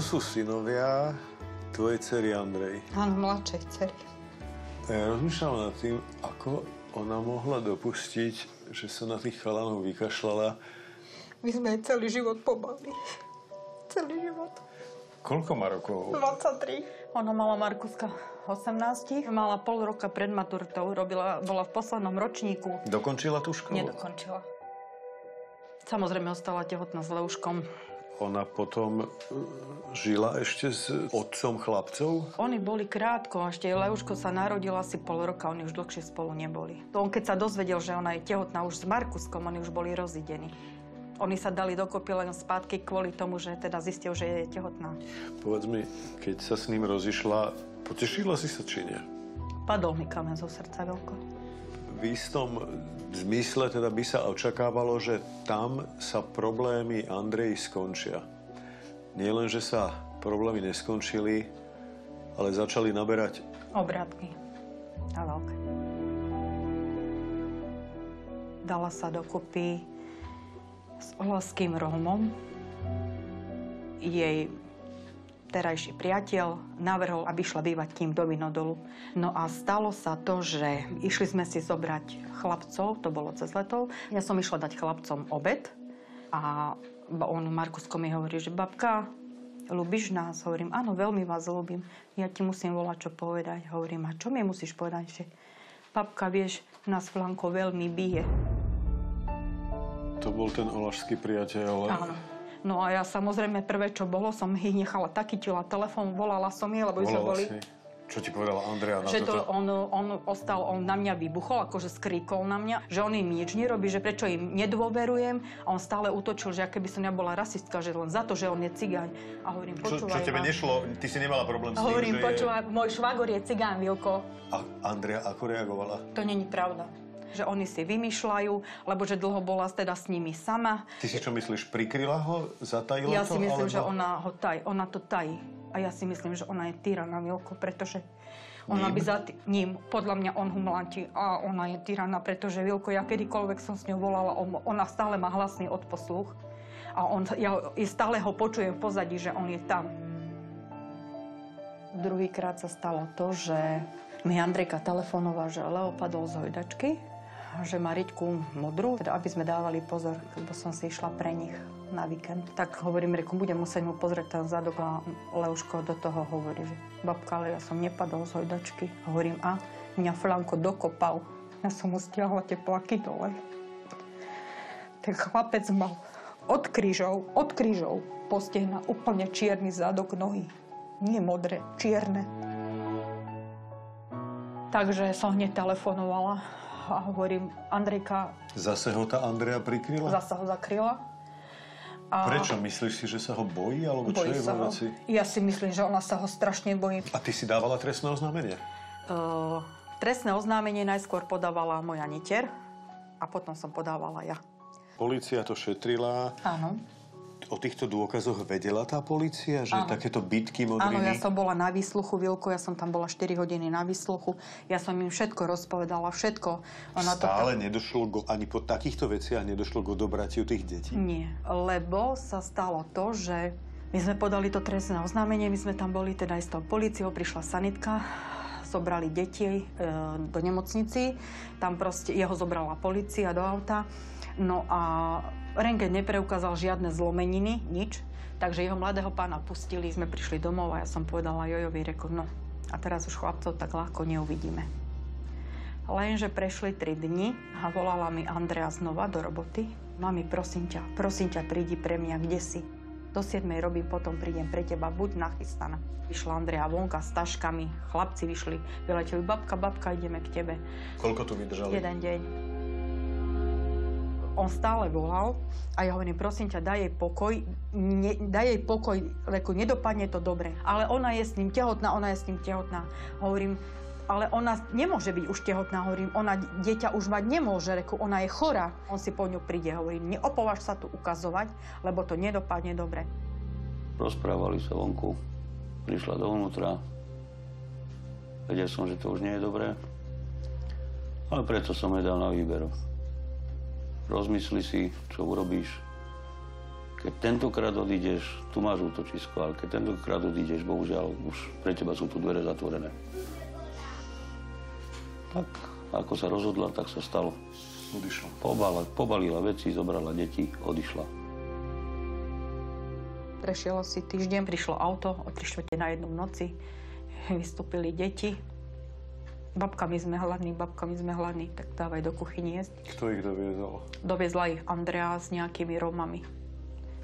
To sú synovia tvojej cery Andrej. Áno, mladšej cery. Ja rozmýšľam nad tým, ako ona mohla dopustiť, že sa na tých chalanov vykašľala. My sme jej celý život pobali. Celý život. Koľko má rokov? 23. Ona mala Markuska 18, mala pol roka pred maturitou, robila, bola v poslednom ročníku, Dokončila tú školu? nedokončila. Samozrejme ostala tehotná s Leuškom. Ona potom e, žila ešte s otcom chlapcov? Oni boli krátko, ešte Leuško sa narodil asi pol roka, oni už dlhšie spolu neboli. On keď sa dozvedel, že ona je tehotná už s Markuskom, oni už boli rozidení. Oni sa dali dokopy len spátky kvôli tomu, že teda zistil, že je tehotná. Povedz mi, keď sa s ním rozišla, potešila si sa či nie? Padol mi kamen zo srdca veľko. V istom zmysle teda by sa očakávalo, že tam sa problémy Andrej skončia. Nie len, že sa problémy neskončili, ale začali naberať Obrátky. Veľké. Dala sa dokopy s Olaským Rómom. Jej terajší priateľ navrhol, aby šla bývať kým do Vinodolu. No a stalo sa to, že išli sme si zobrať chlapcov, to bolo cez leto. Ja som išla dať chlapcom obed a on, Markusko mi hovorí, že babka, ľubíš nás? Hovorím, áno, veľmi vás ľúbim. Ja ti musím volať, čo povedať. Hovorím, a čo mi musíš povedať? Že babka, vieš, nás Flanko veľmi bije. To bol ten olašský priateľ. Áno. No a ja samozrejme prvé, čo bolo, som ich nechala taký tila telefón, volala som jej, lebo sme boli... si. Čo ti povedala Andrea na Že to toto? on, on ostal, on na mňa vybuchol, akože skríkol na mňa, že on im nič nerobí, že prečo im nedôverujem. A on stále útočil, že aké by som ja bola rasistka, že len za to, že on je cigáň. A hovorím, Čo, počúvaj čo tebe ma. nešlo? Ty si nemala problém s tým, Hovorím, že... počúvaj, môj švagor je cigán, Vilko. A Andrea ako reagovala? To není pravda. Že oni si vymýšľajú, lebo že dlho bola teda s nimi sama. Ty si čo myslíš, prikryla ho? Zatajila Ja to? si myslím, alebo... že ona ho taj, ona to tají. A ja si myslím, že ona je tyrana, Milko, pretože ona Ním? by za tý, ním, podľa mňa on ho mláti a ona je tyrana, pretože Vilko, ja kedykoľvek som s ňou volala, on, ona stále má hlasný odposluch a on, ja i stále ho počujem v pozadí, že on je tam. Druhýkrát sa stalo to, že mi Andrejka telefonoval, že Leo padol z hojdačky, že má Riťku modrú, teda aby sme dávali pozor, lebo som si išla pre nich na víkend. Tak hovorím, reku, budem musieť mu pozrieť ten zadok a Leuško do toho hovorí, že babka, ale ja som nepadol z hojdačky. Hovorím, a mňa Flanko dokopal. Ja som mu stiahla tie plaky dole. Ten chlapec mal od krížov, od krížov po stehna úplne čierny zadok nohy. Nie modré, čierne. Takže som hneď telefonovala a hovorím, Andrejka Zase ho tá Andrea prikryla? zasa ho zakryla. A Prečo? Myslíš si, že sa ho bojí? Alebo čo bojí je sa ho. veci? Ja si myslím, že ona sa ho strašne bojí. A ty si dávala trestné oznámenie? Uh, trestné oznámenie najskôr podávala moja netier a potom som podávala ja. Polícia to šetrila. Áno. O týchto dôkazoch vedela tá polícia, že Áno. takéto bitky Áno, modriny... ja som bola na výsluchu, Vilko, ja som tam bola 4 hodiny na výsluchu. Ja som im všetko rozpovedala, všetko. Ona to Stále nedošlo go, ani po takýchto veciach nedošlo k odobratiu tých detí? Nie, lebo sa stalo to, že my sme podali to trestné oznámenie, my sme tam boli teda aj s tou policiou, prišla sanitka, zobrali deti e, do nemocnici, tam proste jeho zobrala policia do auta, no a Rengen nepreukázal žiadne zlomeniny, nič, takže jeho mladého pána pustili, sme prišli domov a ja som povedala Jojovi, reku, no a teraz už chlapcov tak ľahko neuvidíme. Lenže prešli 3 dni a volala mi Andrea znova do roboty. Mami, prosím ťa, prosím ťa, prídi pre mňa, kde si? Do 7 robím, potom prídem pre teba, buď nachystaná. Vyšla Andrea vonka s taškami, chlapci vyšli, vyleteli, babka, babka, ideme k tebe. Koľko tu vydržali? Jeden deň. On stále volal a ja hovorím, prosím ťa, daj jej pokoj, ne, daj jej pokoj, reku, nedopadne to dobre. Ale ona je s ním tehotná, ona je s ním tehotná. Hovorím, ale ona nemôže byť už tehotná, hovorím, ona dieťa už mať nemôže, reku, ona je chorá. On si po ňu príde, hovorím, neopováž sa tu ukazovať, lebo to nedopadne dobre. Rozprávali sa vonku, prišla dovnútra. Vedel som, že to už nie je dobré, ale preto som jej dal na výber. Rozmysli si, čo urobíš. Keď tentokrát odídeš, tu máš útočisko, ale keď tentokrát odídeš, bohužiaľ, už pre teba sú tu dvere zatvorené. Tak, ako sa rozhodla, tak sa stalo. Odišla. Pobala, pobalila veci, zobrala deti, odišla. Prešiel asi týždeň, prišlo auto o 3 čtvrte na jednom noci. Vystúpili deti. Babka, my sme hladní, babka, my sme hladní, tak dávaj do kuchyni jesť. Kto ich doviezol? Doviezla ich Andrea s nejakými Romami.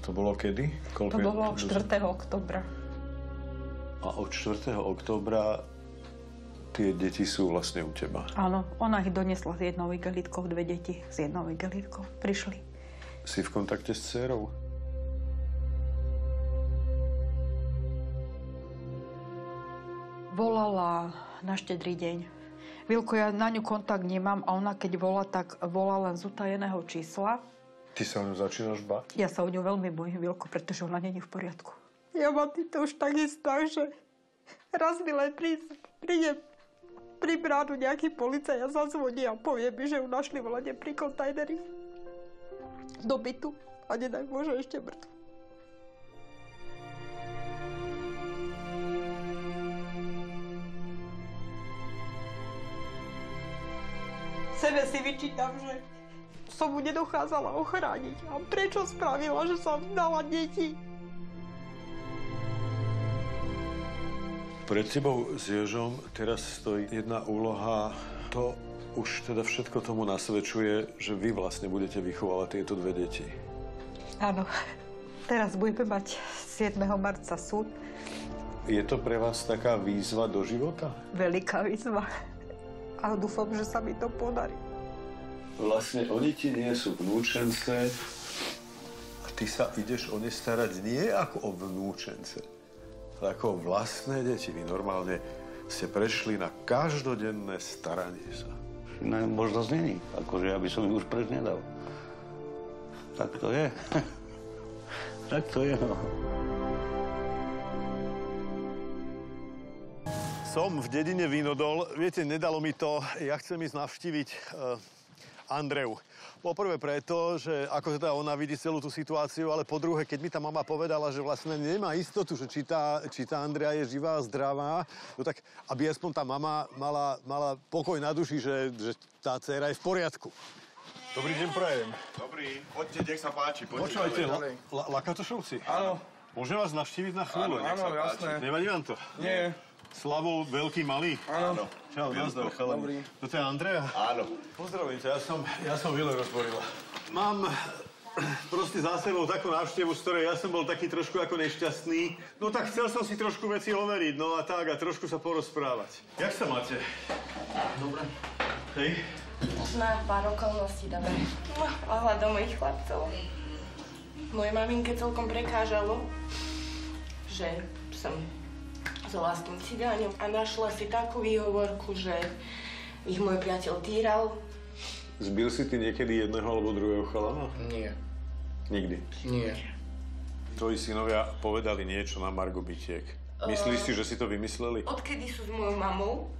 To bolo kedy? To Koľko bolo 4. oktobra. A od 4. októbra tie deti sú vlastne u teba. Áno, ona ich doniesla s jednou igelitkou, dve deti s jednou igelitkou. Prišli. Si v kontakte s dcerou? Volala na štedrý deň. Vilko, ja na ňu kontakt nemám a ona keď volá, tak volá len z utajeného čísla. Ty sa o ňu začínaš bať? Ja sa o ňu veľmi bojím, Vilko, pretože ona není v poriadku. Ja mám to už tak istá, že raz mi len príde, príde pri bránu nejaký policaj a zazvoní a povie mi, že ju našli volanie pri kontajneri do bytu a nedaj Bože ešte mŕtvu. Sebe si vyčítam, že som mu nedochádzala ochrániť. A prečo spravila, že som dala deti? Pred tebou s Jožom teraz stojí jedna úloha. To už teda všetko tomu nasvedčuje, že vy vlastne budete vychovávať tieto dve deti. Áno. Teraz budeme mať 7. marca súd. Je to pre vás taká výzva do života? Veľká výzva. Ale dúfam, že sa mi to podarí. Vlastne oni ti nie sú vnúčence a ty sa ideš o ne starať nie ako o vnúčence, ale ako o vlastné deti. Vy normálne ste prešli na každodenné staranie sa. Iná možnosť není. Akože ja by som ju už preč nedal. Tak to je. tak to je, no. Som v dedine Vinodol. Viete, nedalo mi to. Ja chcem ísť navštíviť uh, Andreu. Poprvé preto, že ako teda ona vidí celú tú situáciu, ale po druhé, keď mi tá mama povedala, že vlastne nemá istotu, že či tá, či tá Andrea je živá a zdravá, no tak aby aspoň tá mama mala, mala pokoj na duši, že, že tá dcera je v poriadku. Dobrý deň, prajem. Dobrý, poďte, nech sa páči. Počúvajte, Lakatošovci. Áno, Môžem vás navštíviť na chvíľu? Áno, áno, jasné. Nevadí vám to? Nie, Slavou veľký, malý? áno. Čau, nazdar, Dobrý. chalani. Toto je Andrea? Áno. Pozdravím ťa, ja som, ja som Vilo rozborila. Mám proste za sebou takú návštevu, z ktorej ja som bol taký trošku ako nešťastný. No tak chcel som si trošku veci overiť, no a tak, a trošku sa porozprávať. Jak sa máte? Dobre. Hej? Na pár okolností, dobre. No, ohľadom mojich chlapcov. Moje maminke celkom prekážalo, že som s vlastným cigáňom a našla si takú výhovorku, že ich môj priateľ týral. Zbil si ty niekedy jedného alebo druhého chalana? Nie, Nikdy. nie. Tvoji synovia povedali niečo na Margo Bitiek. Myslíš si, že si to vymysleli? Odkedy sú s mojou mamou,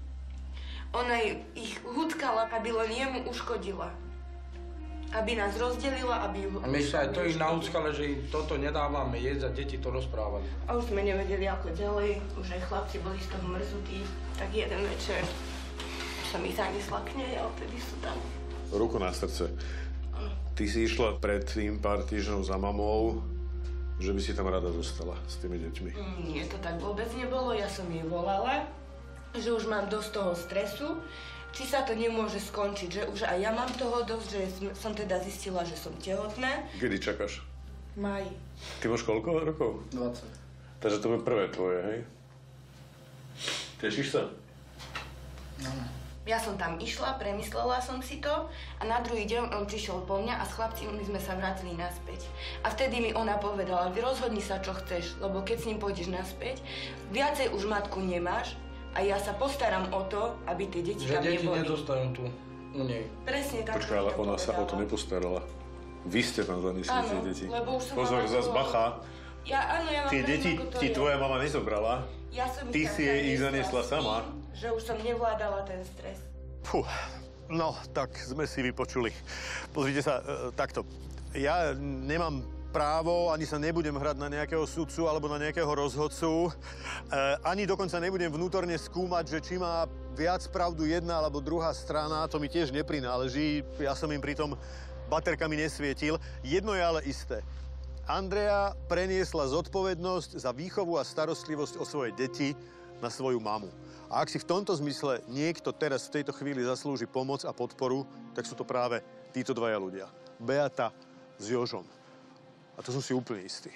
ona ich hutkala, aby len jemu uškodila. Aby nás rozdelila, aby ju... A my sa aj to ich naučkali, že im toto nedávame jesť a deti to rozprávali. A už sme nevedeli ako ďalej, už aj chlapci boli z toho mrzutí. Tak jeden večer sa mi zanesla k nej a odtedy sú tam. Ruku na srdce. Ty si išla predtým pár týždňov za mamou, že by si tam rada zostala s tými deťmi. Nie, to tak vôbec nebolo, ja som jej volala, že už mám dosť toho stresu, či sa to nemôže skončiť, že už aj ja mám toho dosť, že som teda zistila, že som tehotná. Kedy čakáš? Maj. Ty máš koľko rokov? 20. Takže to bude prvé tvoje, hej? Tešíš sa? Ja som tam išla, premyslela som si to a na druhý deň on prišiel po mňa a s chlapcami sme sa vrátili naspäť. A vtedy mi ona povedala, rozhodni sa, čo chceš, lebo keď s ním pôjdeš naspäť, viacej už matku nemáš a ja sa postaram o to, aby tie deti Že tam deti neboli. nedostanú tu u nej. Presne tak. Počkaj, ale ona sa o to nepostarala. Vy ste tam zanesli Áno, tie deti. lebo už som Pozor, toho- bacha. Ja, áno, ja vám Tie deti ti je. tvoja mama nezobrala. Ja som ich ty si jej ich zaniesla sama. tým, Že už som nevládala ten stres. Fú, no, tak sme si vypočuli. Pozrite sa, e, takto. Ja nemám právo, ani sa nebudem hrať na nejakého sudcu alebo na nejakého rozhodcu. E, ani dokonca nebudem vnútorne skúmať, že či má viac pravdu jedna alebo druhá strana, to mi tiež neprináleží. Ja som im pritom baterkami nesvietil. Jedno je ale isté. Andrea preniesla zodpovednosť za výchovu a starostlivosť o svoje deti na svoju mamu. A ak si v tomto zmysle niekto teraz v tejto chvíli zaslúži pomoc a podporu, tak sú to práve títo dvaja ľudia. Beata s Jožom. A to som si úplne istý.